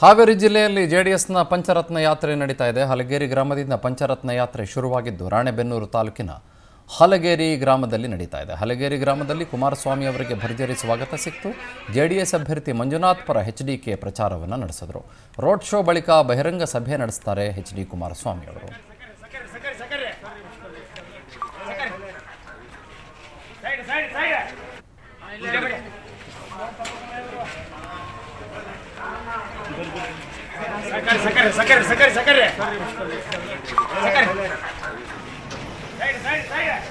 ಹಾವೇರಿ ಜಿಲ್ಲೆಯಲ್ಲಿ ಜೆಡಿಎಸ್ನ ಪಂಚರತ್ನ ಯಾತ್ರೆ ನಡೀತಾ ಇದೆ. ಹಲಗೇರಿ ಗ್ರಾಮದಿಂದ ಪಂಚರತ್ನ ಯಾತ್ರೆ ಶುರುವಾಗಿದ್ದು, ರಾಣೆಬೆನ್ನೂರು ತಾಲೂಕಿನ ಹಲಗೇರಿ ಗ್ರಾಮದಲ್ಲಿ ನಡೀತಾ ಇದೆ. ಹಲಗೇರಿ ಗ್ರಾಮದಲ್ಲಿ ಕುಮಾರಸ್ವಾಮಿ ಅವರಿಗೆ ಭರ್ಜರಿ ಸ್ವಾಗತ ಸಿಕ್ತು. ಜೆಡಿಎಸ್ ಅಭ್ಯರ್ಥಿ ಮಂಜುನಾಥ್ ಪರ ಹೆಚ್ ಡಿ ಕೆ ಪ್ರಚಾರವನ್ನು ನಡೆಸಿದರು. ರೋಡ್ ಶೋ ಬಳಿಕ ಬಹಿರಂಗ ಸಭೆ ನಡೆಸ್ತಾರೆ ಎಚ್ ಡಿ ಕುಮಾರಸ್ವಾಮಿ ಅವರು. Sacar, sacar, sacar, sacar, sacar. Sacar. Sacar, sacar.